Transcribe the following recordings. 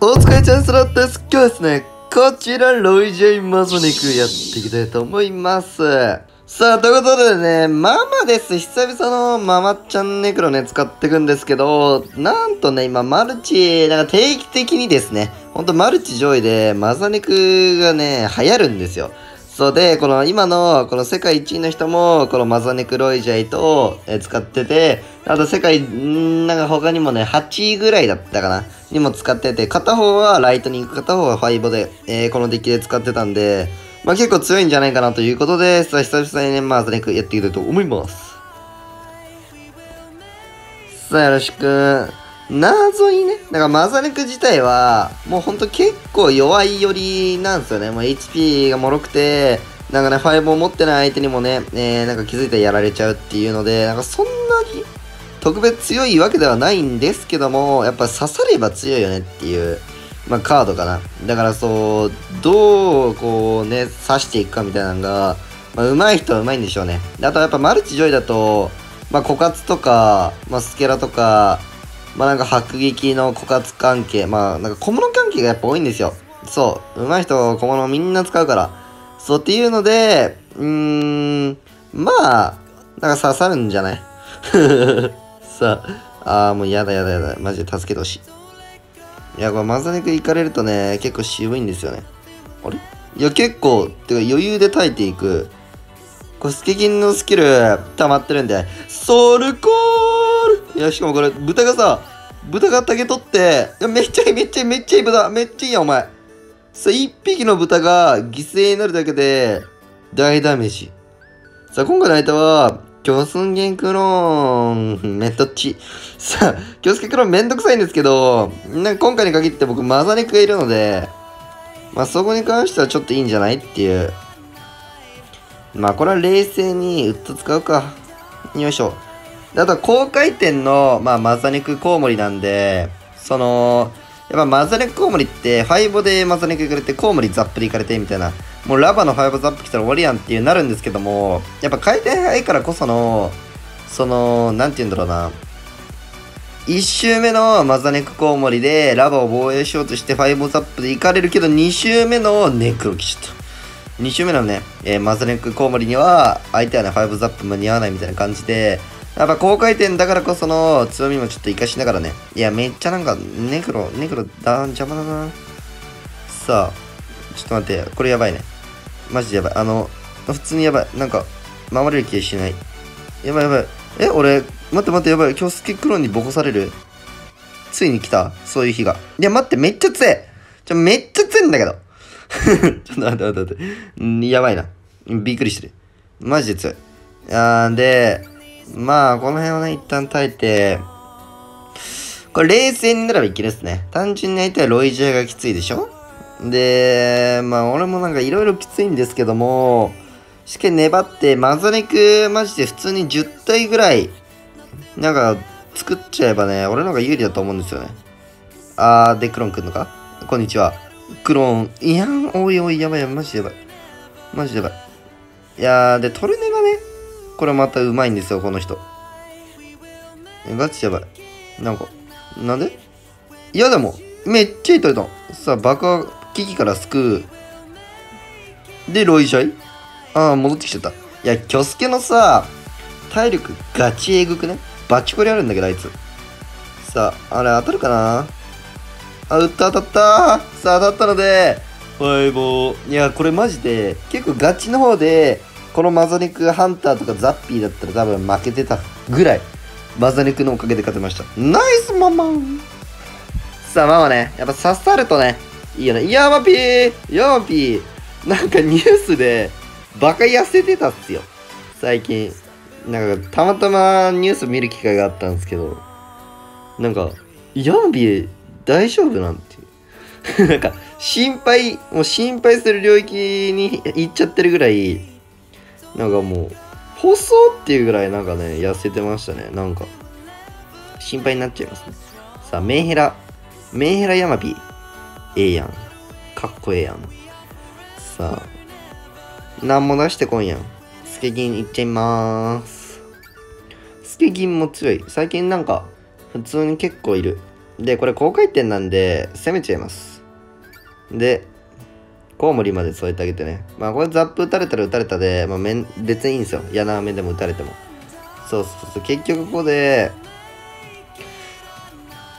お疲れちゃんスラットです。今日はですね、こちら、ロイジェイマゾニクやっていきたいと思います。さあ、ということでね、ママです。久々のママちゃんネクロね、使っていくんですけど、なんとね、今、マルチ、なんか定期的にですね、ほんとマルチ上位でマザニクがね、流行るんですよ。そうで、この今の、この世界一位の人も、このマザネクロイジャイと、え使ってて、あと世界、んなんか他にもね、8位ぐらいだったかなにも使ってて、片方はライトニング、片方はファイボで、えーこのデッキで使ってたんで、まあ結構強いんじゃないかなということで、久々にね、マザネクやっていきたいと思います。さあよろしく。謎にね、だからマザネク自体は、もうほんと結構弱い寄りなんですよね。もう HP が脆くて、なんかね、ファイブを持ってない相手にもね、えー、なんか気づいたらやられちゃうっていうので、なんかそんなに特別強いわけではないんですけども、やっぱ刺されば強いよねっていう、まあカードかな。だからそう、どうこうね、刺していくかみたいなのが、まあ上手い人は上手いんでしょうね。あとやっぱマルチ上位だと、まあ枯渇とか、まあスケラとか、まあなんか迫撃の枯渇関係、まあなんか小物関係がやっぱ多いんですよ。そう。上手い人小物みんな使うから。そうっていうので、うーん、まあ、なんか刺さるんじゃない？さあ、あーもうやだやだやだ。マジで助けてほしい。いや、これマザネク行かれるとね、結構渋いんですよね。あれ？いや、結構、てか余裕で耐えていく。これ、スケキンのスキル溜まってるんで、ソルコールいや、しかもこれ、豚がさ、豚が竹取って、いや、めっちゃいい、めっちゃいい、めっちゃいい豚、めっちゃいいや、お前。さ、一匹の豚が犠牲になるだけで、大ダメージ。さ、今回の相手は、巨寸ゲンクローン、めっとっち。さあ、巨寸ゲンクローンめんどくさいんですけど、なんか今回に限って僕、マザネクがいるので、まあそこに関してはちょっといいんじゃないっていう。まあこれは冷静にウッド使うか。よいしょ。あと高回転の、まあ、マザネクコウモリなんで、その、やっぱマザネクコウモリって、ファイボでマザネクいかれて、コウモリザップでいかれてみたいな、もうラバのファイボザップ来たら終わりやんっていうなるんですけども、やっぱ回転早いからこその、その、なんて言うんだろうな、1周目のマザネクコウモリでラバを防衛しようとしてファイボザップで行かれるけど2周目のネクロキシッと2周目のね、えーマザネクコウモリには相手はねファイブザップ間に合わないみたいな感じでやっぱ高回転だからこその強みもちょっと活かしながらね。いやめっちゃなんかネクロネクロだ邪魔だな。さあちょっと待ってこれやばいね。マジでやばい。あの普通にやばい。なんか守れる気がしない。やばいやばい。え俺待って待ってやばい。今日スケクロンにボコされる。ついに来た。そういう日が。いや待ってめっちゃ強い。ちょめっちゃ強いんだけど。ちょっと待って待って待って。やばいな。びっくりしてる。マジで強い。あーでまあこの辺をね一旦耐えてこれ冷静になればいけるっすね。単純に相手はロイジャーがきついでしょ？でまあ俺もなんかいろいろきついんですけどもしっかり粘ってマザネクマジで普通に10体ぐらいなんか作っちゃえばね俺の方が有利だと思うんですよね。あーでクロンくんのか？こんにちは。クローン。いやんおいおいやばいやばいマジでやばい。マジでやばい。いやーでトルネがね。これまたうまいんですよこの人。えガチやばい。なんかなんで？いやでもめっちゃいい取れたさあ爆破危機から救う。でロイジャイ？ああ戻ってきちゃった。いやキョスケのさ体力ガチエグくね？バチコリあるんだけどあいつ。さああれ当たるかな？あ、打った当たった。さあ当たったので、はい、もう、いや、これマジで、結構ガチの方で、このマザネクハンターとかザッピーだったら多分負けてたぐらい、マザネクのおかげで勝てました。ナイスママさあ、ママね、やっぱ刺さるとね、いいよね。ヤマピーヤマピーなんかニュースで、バカ痩せてたっすよ。最近。なんか、たまたまニュース見る機会があったんですけど、なんか、ヤマピー、大丈夫なんて。なんか、心配、もう心配する領域に行っちゃってるぐらい、なんかもう、細っていうぐらいなんかね、痩せてましたね。なんか、心配になっちゃいますね。さあ、メンヘラ。メンヘラヤマピ。ええやん。かっこええやん。さあ、なんも出してこんやん。スケギンいっちゃいまーす。スケギンも強い。最近なんか、普通に結構いる。で、これ高回転なんで、攻めちゃいます。で、コウモリまで添えてあげてね。まあ、これザップ打たれたら打たれたで、まあ、めん別にいいんですよ。柳雨でも打たれても。そうそうそう。結局ここで、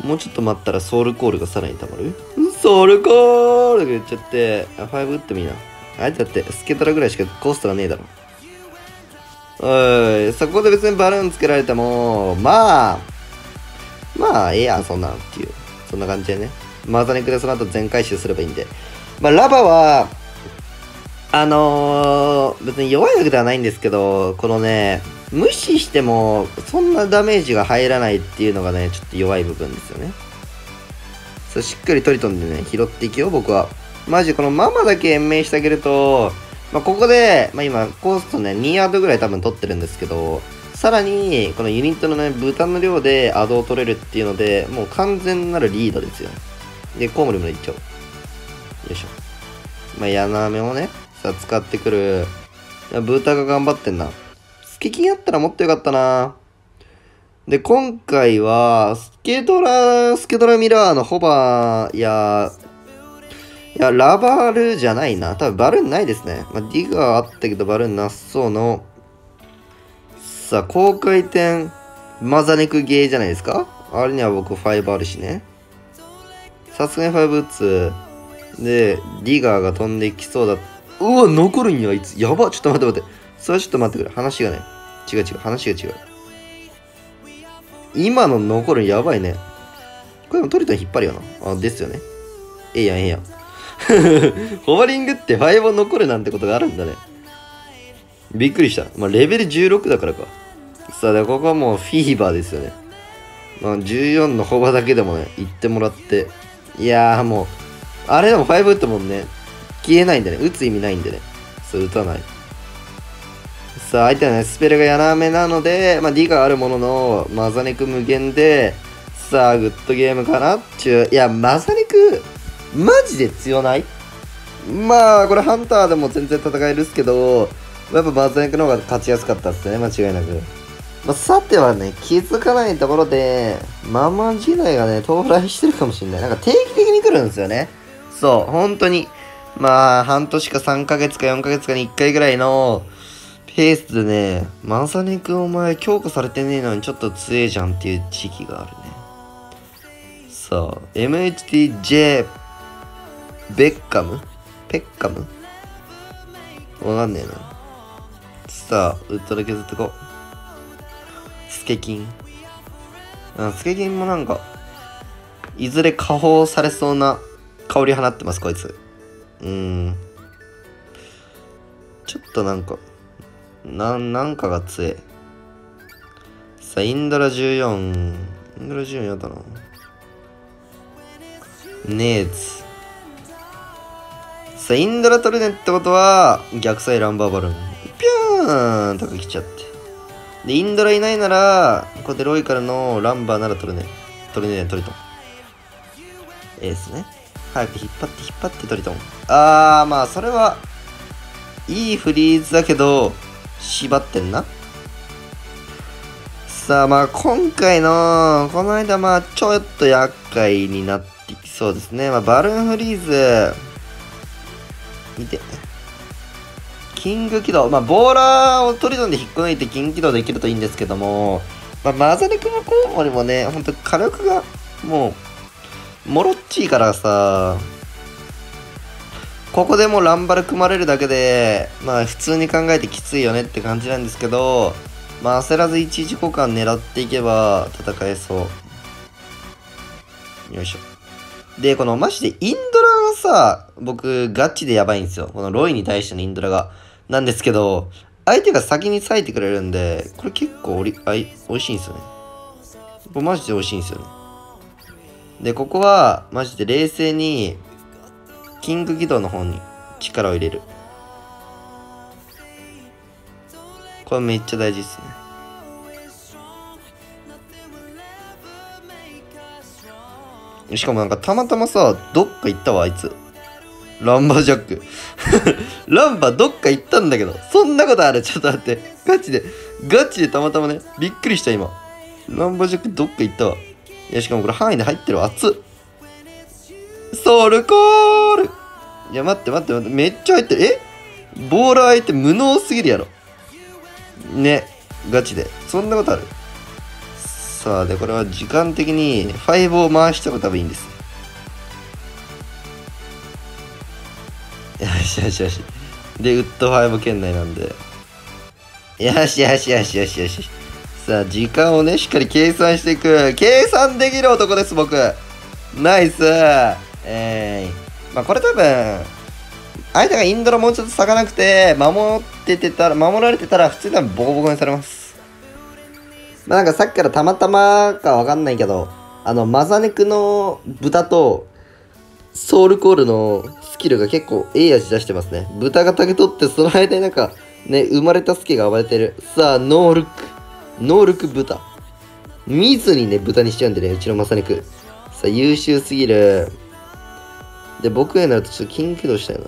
もうちょっと待ったらソウルコールがさらに溜まる？ソウルコールが言っちゃって、あ、5打ってみな。あいつだって、スケトラぐらいしかコストがねえだろ。おい、そこで別にバルーンつけられても、まあ、まあ、ええやん、そんなんっていう。そんな感じでね。マザネクでその後全回収すればいいんで。まあ、ラバは、あのー、別に弱いわけではないんですけど、このね、無視しても、そんなダメージが入らないっていうのがね、ちょっと弱い部分ですよね。そう、しっかりトリトンでね、拾っていくよ、僕は。マジ、このママだけ延命してあげると、まあ、ここで、まあ、今、コーストね、2ヤードぐらい多分取ってるんですけど、さらに、このユニットのね、豚の量でアドを取れるっていうので、もう完全なるリードですよ。で、コウモリまでいっちゃう。よいしょ。まあ、柳雨をね、さ、使ってくる。いや、ブータが頑張ってんな。スケキンあったらもっとよかったな。で、今回は、スケドラ、スケドラミラーのホバーや、いや、ラバルじゃないな。多分バルーンないですね。まあ、ディガーあったけどバルーンなさそうの。さあ、高回転、マザネクゲーじゃないですか？あれには僕5あるしね。さすがに5打つ。で、ディガーが飛んできそうだ。うわ、残るんや、あいつ。やば、ちょっと待って待って。それはちょっと待ってくれ。話がね。違う違う、話が違う。今の残るんやばいね。これもトリトン引っ張るよな。あ、ですよね。ええやん、ええやん。ホバリングって5を残るなんてことがあるんだね。びっくりした。まあ、レベル16だからか。さあ、で、ここはもうフィーバーですよね。まあ、14のホバだけでもね、行ってもらって。いやーもう、あれでも5打ったもんね。消えないんでね。打つ意味ないんでね。そう、打たない。さあ、相手はね、スペルが柳目なので、まあ、D があるものの、マザネク無限で、さあ、グッドゲームかな？っちゅう。いや、マザネク、マジで強ない？まあ、これハンターでも全然戦えるっすけど、やっぱマザネクの方が勝ちやすかったっすね、間違いなく。まあ、さてはね、気づかないところで、ママ時代がね、到来してるかもしれない。なんか定期的に来るんですよね。そう、本当に。まあ、半年か3ヶ月か4ヶ月かに1回ぐらいのペースでね、マザネクお前強化されてねえのにちょっと強えじゃんっていう時期があるね。さあ、MHTJ ベッカムペッカムわかんねえな。さあ、ウッドで削ってこう。スケキン。あスケキンもなんか、いずれ加工されそうな香り放ってます、こいつ。うーん。ちょっとなんか、な、なんかが強い。さあ、インドラ14。インドラ14やだな。ネーズ。さあ、インドラ取るねってことは、逆サイランバーバルーン。ピューンとか来ちゃって。で、インドラいないなら、ここでロイからのランバーなら取るね。取るね、取ると。エースね。早く引っ張って引っ張って取りとん。あー、まあ、それは、いいフリーズだけど、縛ってんな。さあ、まあ、今回の、この間、まあ、ちょっと厄介になってきそうですね。まあ、バルーンフリーズ、見て。キング起動。まあ、ボーラーを取り込んで引っこ抜いてキング起動できるといいんですけども、まあ、マザネクもコウモリもね、ほんと火力が、もう、もろっちいからさ、ここでもうランバル組まれるだけで、まあ普通に考えてきついよねって感じなんですけど、まあ焦らず一時交換狙っていけば戦えそう。よいしょ。で、このマジでインドラがさ、僕ガチでやばいんですよ。このロイに対してのインドラが。なんですけど、相手が先に割いてくれるんで、これ結構おりあい美味しいんですよね。これマジで美味しいんですよね。で、ここは、マジで冷静に、キング起動の方に力を入れる。これめっちゃ大事ですね。しかもなんかたまたまさ、どっか行ったわ、あいつ。ランバージャック。ランバどっか行ったんだけど。そんなことあるちょっと待って。ガチで、ガチでたまたまね、びっくりした今。ランバージャックどっか行ったわ。いや、しかもこれ範囲で入ってるわ熱っ。ソウルコールいや、待って待って待って。めっちゃ入ってる。え？ボーラー相手無能すぎるやろ。ね。ガチで。そんなことある？さあ、で、これは時間的に5を回した方が多分いいんです。よしよしよし。で、ウッド5圏内なんで。よしよしよしよしよし。さあ、時間をね、しっかり計算していく。計算できる男です、僕。ナイスえー、まあこれ多分、相手がインドラもうちょっと咲かなくて、守っててたら、守られてたら、普通に多分ボコボコにされます。まあなんかさっきからたまたまかわかんないけど、あの、マザネクの豚と、ソウルコールのスキルが結構ええ味出してますね。豚が竹取って、その間になんか、ね、生まれたスキが暴れてる。さあ、ノールック。ノールック豚。見ずにね、豚にしちゃうんでね、うちのマサネク。さあ、優秀すぎる。で、僕へなるとちょっと緊急度したいな。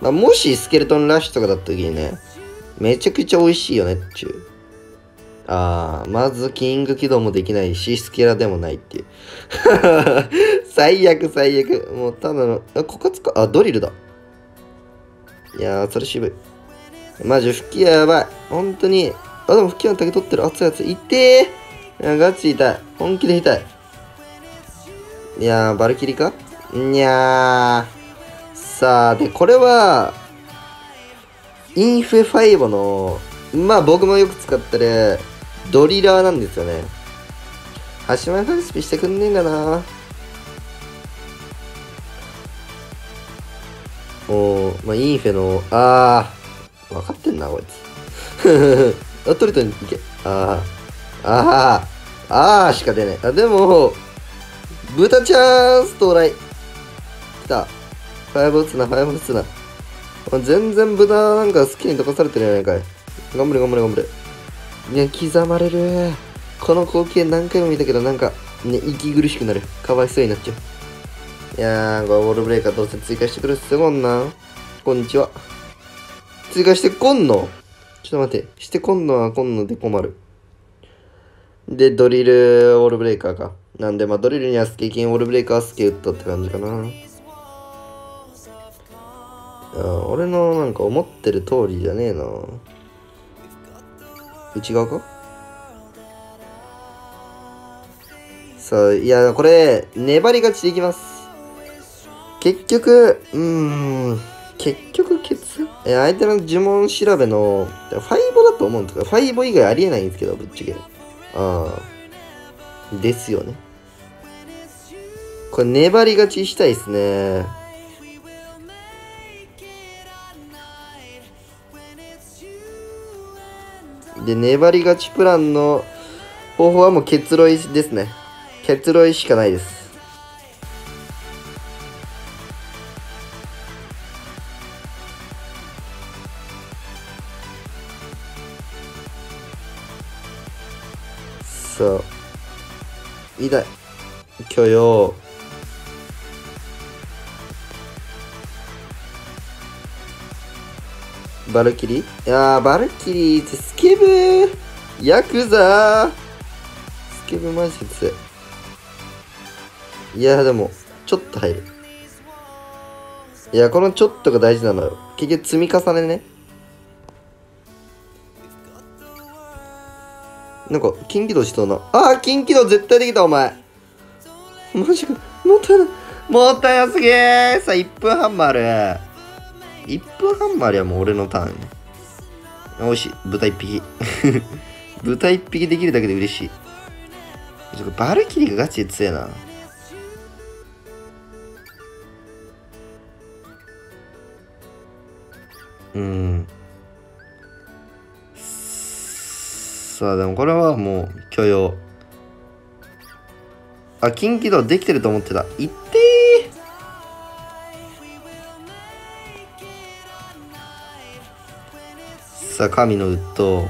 まあ、もしスケルトンラッシュとかだった時にね、めちゃくちゃ美味しいよねっちゅう。ああ、まずキング起動もできないし、スケラでもないっていう。最悪最悪。もうただの、あ、ここつか、あ、ドリルだ。いやー、それ渋い。マジ、吹きやばい。本当に。あ、でも吹き矢の竹取ってる。熱い熱い。痛えいや、ガチ痛い。本気で痛い。いやー、バルキリか？いやー。さあ、で、これは、インフェ5の、まあ僕もよく使ってるドリラーなんですよね。橋前ファルスピしてくんねえかなおーまあインフェの、あー、分かってんな、こいつ。あ、トリトに行け。あー、あー、あーしか出ない。あ、でも、豚チャンス到来。来た。ファイブ打つな、ファイブ打つな。全然豚なんか好きに溶かされてるやないかい。頑張れ頑張れ頑張れ。いや、刻まれる。この光景何回も見たけど、なんか、ね、息苦しくなる。かわいそうになっちゃう。いやー、これウォールブレーカーどうせ追加してくるっすよ、こんな。こんにちは。追加してこんのちょっと待って。してこんのはこんので困る。で、ドリル、ウォールブレーカーか。なんで、まあ、ドリルにはスケキン、ウォールブレーカーはスケ打ったって感じかな。俺のなんか思ってる通りじゃねえな。内側か？さあ、いや、これ、粘り勝ちでいきます。結局、うーん、結局、ケツえ、相手の呪文調べの、ファイボだと思うんですけど、ファイボ以外ありえないんですけど、ぶっちゃけ。ああ。ですよね。これ、粘り勝ちしたいですね。で、粘り勝ちプランの方法はもう結露ですね。結露しかないです。痛い。許容。バルキリ？ーいやー、バルキリー、スケブーヤクザースケブマジで強い。いやー、でも、ちょっと入る。いや、このちょっとが大事なのよ。結局積み重ねね。なんか、近畿道しそうな。ああ、近畿道絶対できた、お前。マジか。もったいない。もったいなすぎーさあ、1分半もある。1分半もありゃもう俺のターンね。美味しい。豚1匹。豚1匹できるだけで嬉しい。バルキリーがガチで強いな。うん。さあ、でもこれはもう許容。あ、近畿道できてると思ってた。いってさあ、神のウッド。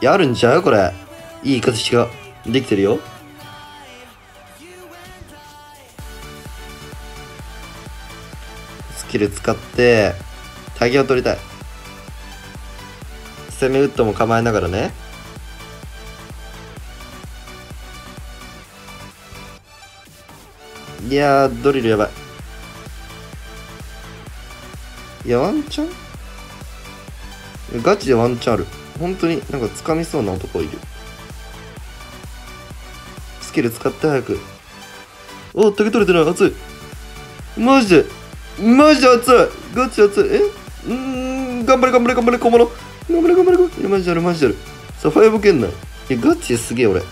やるんちゃうこれ。いい形ができてるよ。スキル使って、タゲを取りたい。攻めウッドも構えながらね。いやー、ドリルやばい。いや、ワンチャン？ガチでワンチャンある。本当になんか掴みそうな男いる。スキル使って早く。お、竹取れてない。熱い。マジで。マジで熱い。ガチ熱い。え？うん、頑張れ頑張れ頑張れ、小物。頑張れ頑張れ頑張れ。いや、マジであるマジである。さあ、ファイブ圏内。いや、ガチですげえ俺。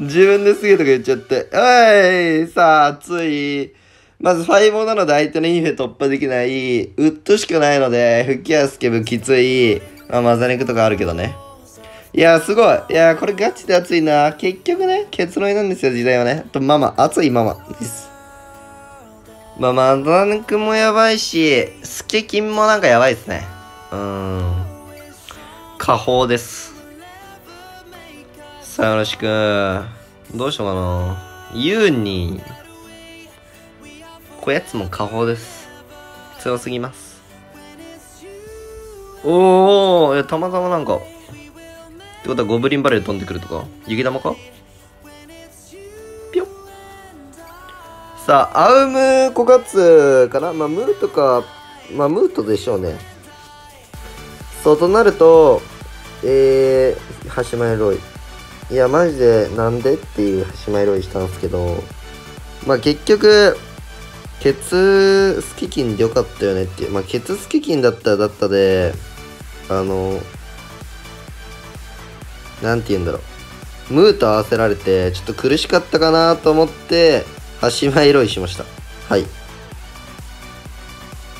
自分ですげえとか言っちゃって。おいさあ、熱い。まず、ファイボなので相手のインフェ突破できない。ウッドしかないので、吹き矢スケブきつい。まあ、マザネクとかあるけどね。いや、すごい。いや、これガチで熱いな。結局ね、結論なんですよ、時代はね。と、ママ、熱いママです。まあ、マザネクもやばいし、スケキンもなんかやばいですね。うーん。下方です。さ、よろしく。どうしようかな。ユーに、こやつも下方です。強すぎます。おー、いや、たまたまなんか、ってことはゴブリンバレル飛んでくるとか？雪玉か？ぴょさあ、アウムコガツかな？まあ、ムーとか、まあ、ムートでしょうね。そうとなると、えー、ハシマエロイ。いや、マジで、なんでっていうハシマエロイしたんですけど、まあ、結局、ケツスケキンでよかったよねっていう。まあ、ケツスケキンだったらだったで、あの、なんて言うんだろう。ムーと合わせられて、ちょっと苦しかったかなと思って、端前色いしました。はい。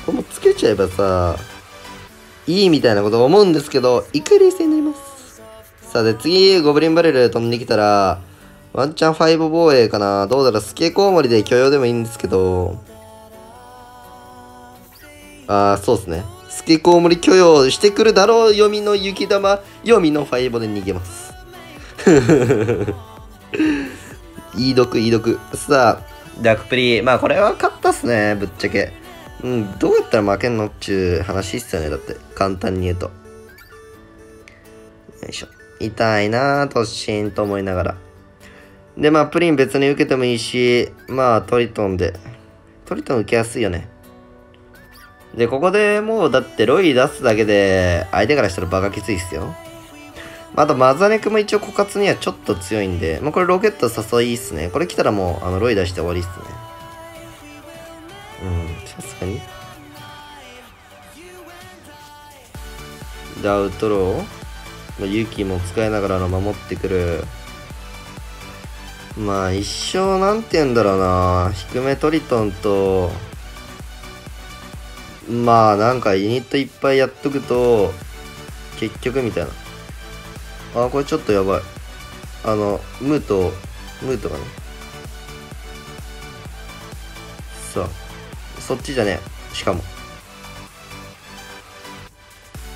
これもつけちゃえばさ、いいみたいなこと思うんですけど、一回冷静になります？さあ、で、次、ゴブリンバレル飛んできたら、ワンチャン5防衛かなどうだろうスケコウモリで許容でもいいんですけど、あー、そうですね。スケコウモリ許容してくるだろう読みの雪玉、読みのファイボで逃げます。いい毒、いい毒。さあ、ダークプリ、まあこれは勝ったっすね、ぶっちゃけ。うん、どうやったら負けんのっちゅう話っすよね、だって。簡単に言うと。よいしょ。痛いなぁ、突進と思いながら。で、まあ、プリン別に受けてもいいし、まあ、トリトンで。トリトン受けやすいよね。で、ここでもう、だってロイ出すだけで、相手からしたらバカきついっすよ。あと、マザネクも一応枯渇にはちょっと強いんで、まあ、これロケット誘いっすね。これ来たらもう、あの、ロイ出して終わりっすね。うん、さすがに。で、アウトロー？まあ、ユキも使いながらの守ってくる。まあ、一生なんて言うんだろうな。低めトリトンと、まあ、なんかユニットいっぱいやっとくと、結局みたいな。あ、これちょっとやばい。あの、ムート、ムートがね。さあ、そっちじゃねえ。しかも。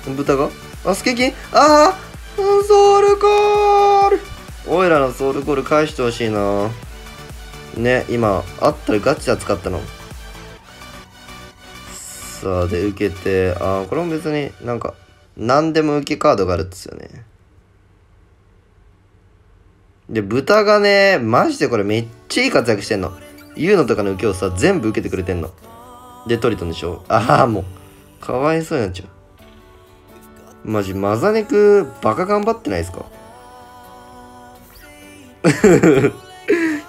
豚が？あ、スケキ？ンああソウルコールおいらのソウルコール返してほしいなね、今、あったらガチで使ったの。さあ、で、受けて、あーこれも別になんか、何でも受けカードがあるんですよね。で、豚がね、マジでこれめっちゃいい活躍してんの。ユーノとかの受けをさ、全部受けてくれてんの。で、トリトンでしょああ、もう、かわいそうになっちゃう。マジ、マザネク、バカ頑張ってないですか？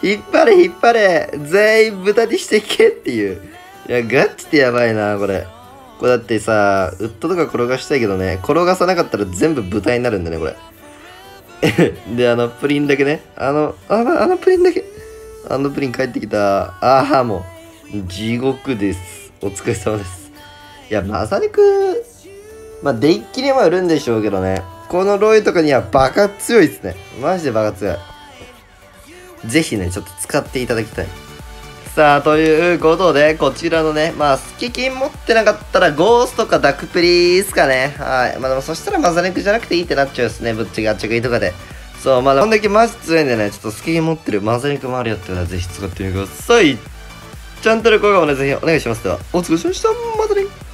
引っ張れ、引っ張れ全員豚にしていけっていう。いや、ガチでやばいな、これ。これだってさ、ウッドとか転がしたいけどね、転がさなかったら全部豚になるんだね、これ。で、あの、プリンだけね。あの、あの、あのプリンだけ。あのプリン帰ってきた。ああ、もう、地獄です。お疲れ様です。いや、マザネク、まあ、デッキにもよるんでしょうけどね。このロイとかにはバカ強いですね。マジでバカ強い。ぜひね、ちょっと使っていただきたい。さあ、ということで、こちらのね、まあ、スキキン持ってなかったら、ゴーストかダックプリースかね。はい。まあでも、そしたらマザネクじゃなくていいってなっちゃうですね。ぶっちゃけあっちゃくいとかで。そう、まあ、こんだけマジ強いんでね、ちょっとスキキン持ってるマザネクもあるよってのは、ぜひ使ってみてください。チャンネル高評価もね、ぜひお願いします。では、お疲れ様でした。